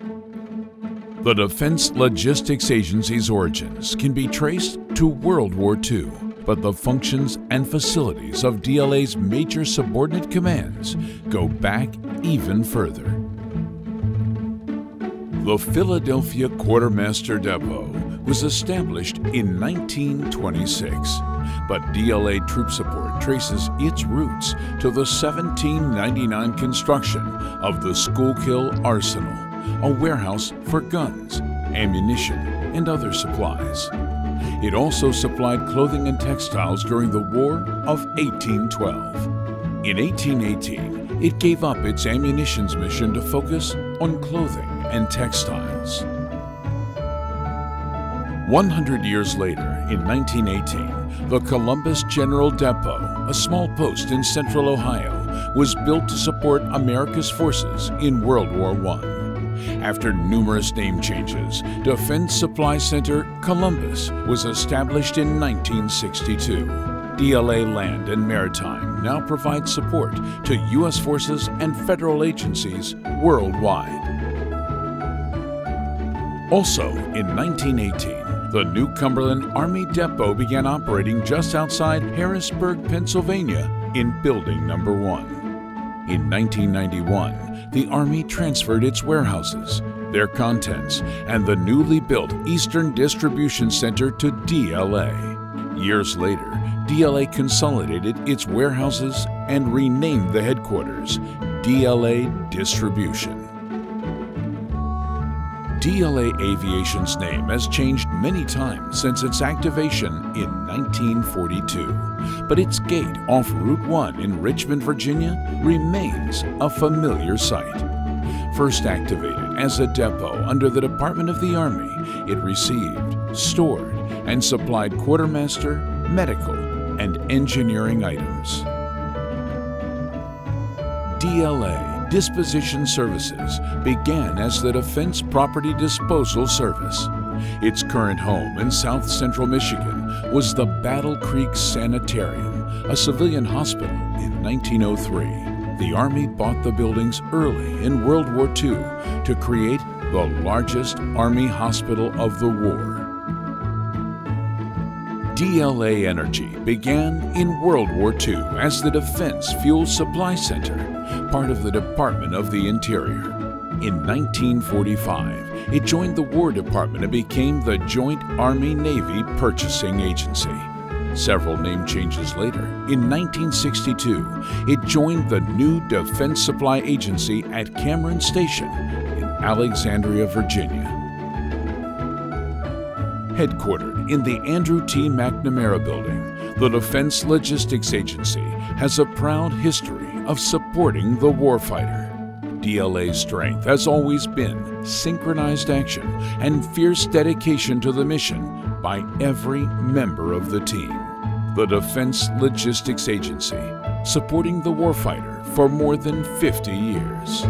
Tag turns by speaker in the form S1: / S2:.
S1: The Defense Logistics Agency's origins can be traced to World War II, but the functions and facilities of DLA's major subordinate commands go back even further. The Philadelphia Quartermaster Depot was established in 1926, but DLA troop support traces its roots to the 1799 construction of the Schuylkill Arsenal, a warehouse for guns, ammunition, and other supplies. It also supplied clothing and textiles during the War of 1812. In 1818, it gave up its ammunitions mission to focus on clothing and textiles. 100 years later, in 1918, the Columbus General Depot, a small post in central Ohio, was built to support America's forces in World War I. After numerous name changes, Defense Supply Center Columbus was established in 1962. DLA Land and Maritime now provides support to U.S. forces and federal agencies worldwide. Also, in 1918, the New Cumberland Army Depot began operating just outside Harrisburg, Pennsylvania, in Building Number 1. In 1991, the Army transferred its warehouses, their contents, and the newly built Eastern Distribution Center to DLA. Years later, DLA consolidated its warehouses and renamed the headquarters DLA Distribution. DLA Aviation's name has changed many times since its activation in 1942, but its gate off Route 1 in Richmond, Virginia remains a familiar sight. First activated as a depot under the Department of the Army, it received, stored, and supplied quartermaster, medical, and engineering items. DLA Disposition Services began as the Defense Property Disposal Service. Its current home in south central Michigan was the Battle Creek Sanitarium, a civilian hospital in 1903. The Army bought the buildings early in World War II to create the largest Army hospital of the war. DLA Energy began in World War II as the Defense Fuel Supply Center, part of the Department of the Interior. In 1945, it joined the War Department and became the Joint Army Navy Purchasing Agency. Several name changes later, in 1962, it joined the new Defense Supply Agency at Cameron Station in Alexandria, Virginia. Headquartered in the Andrew T. McNamara Building, the Defense Logistics Agency has a proud history of supporting the warfighter. DLA's strength has always been synchronized action and fierce dedication to the mission by every member of the team. The Defense Logistics Agency, supporting the warfighter for more than 50 years.